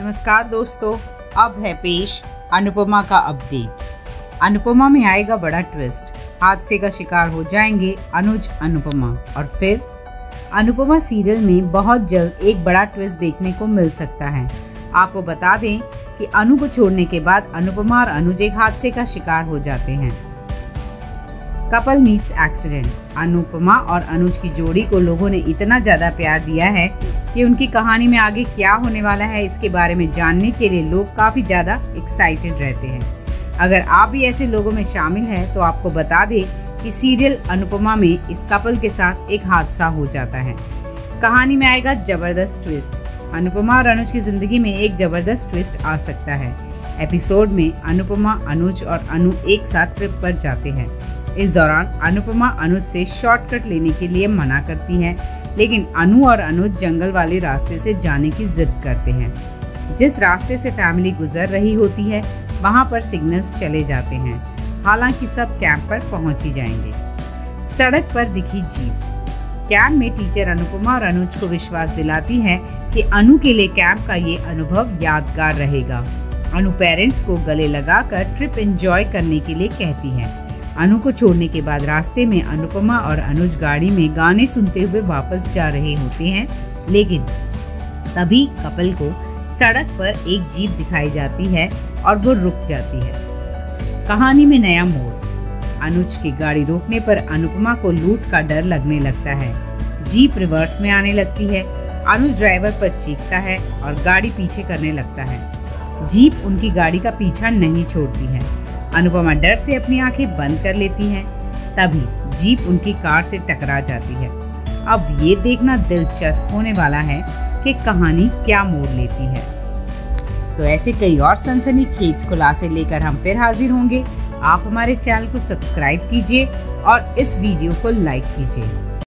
नमस्कार दोस्तों, अब है पेश अनुपमा का अपडेट। अनुपमा में आएगा बड़ा ट्विस्ट हादसे का शिकार हो जाएँगे अनुज, अनुपमा। और फिर? अनुपमा सीरियल में बहुत जल्द एक बड़ा ट्विस्ट देखने को मिल सकता है। आपको बता दें कि अनु को छोड़ने के बाद अनुपमा और अनुज एक हादसे का शिकार हो जाते हैं। Couple meets accident. अनुपमा और अनुज की जोड़ी को लोगों ने इतना ज़्यादा प्यार दिया है कि उनकी कहानी में आगे क्या होने वाला है, इसके बारे में जानने के लिए लोग काफ़ी ज़्यादा एक्साइटेड रहते हैं। अगर आप भी ऐसे लोगों में शामिल हैं तो आपको बता दें कि सीरियल अनुपमा में इस कपल के साथ एक हादसा हो जाता है। कहानी में आएगा ज़बरदस्त ट्विस्ट अनुपमा और अनुज की ज़िंदगी में एक ज़बरदस्त ट्विस्ट आ सकता है। एपिसोड में अनुपमा, अनुज और अनु एक साथ ट्रिप पर जाते हैं। इस दौरान अनुपमा अनुज से शॉर्टकट लेने के लिए मना करती है, लेकिन अनु और अनुज जंगल वाले रास्ते से जाने की जिद करते हैं। जिस रास्ते से फैमिली गुजर रही होती है, वहाँ पर सिग्नल्स चले जाते हैं। हालाँकि सब कैंप पर पहुँच ही जाएँगे। सड़क पर दिखी जीप। कैंप में टीचर अनुपमा और अनुज को विश्वास दिलाती है कि अनु के लिए कैंप का ये अनुभव यादगार रहेगा। अनु पेरेंट्स को गले लगाकर ट्रिप एंजॉय करने के लिए कहती है। अनु को छोड़ने के बाद रास्ते में अनुपमा और अनुज गाड़ी में गाने सुनते हुए वापस जा रहे होते हैं, लेकिन तभी कपल को सड़क पर एक जीप दिखाई जाती है और वो रुक जाती है। कहानी में नया मोड़। अनुज की गाड़ी रोकने पर अनुपमा को लूट का डर लगने लगता है। जीप रिवर्स में आने लगती है, अनुज ड्राइवर पर चीखता है और गाड़ी पीछे करने लगता है। जीप उनकी गाड़ी का पीछा नहीं छोड़ती है। अनुपमा डर से अपनी आँखें बंद कर लेती हैं, तभी जीप उनकी कार से टकरा जाती है। अब ये देखना दिलचस्प होने वाला है कि कहानी क्या मोड़ लेती है। तो ऐसे कई और सनसनी खेत खुलासे लेकर हम फिर हाजिर होंगे। आप हमारे चैनल को सब्सक्राइब कीजिए और इस वीडियो को लाइक कीजिए।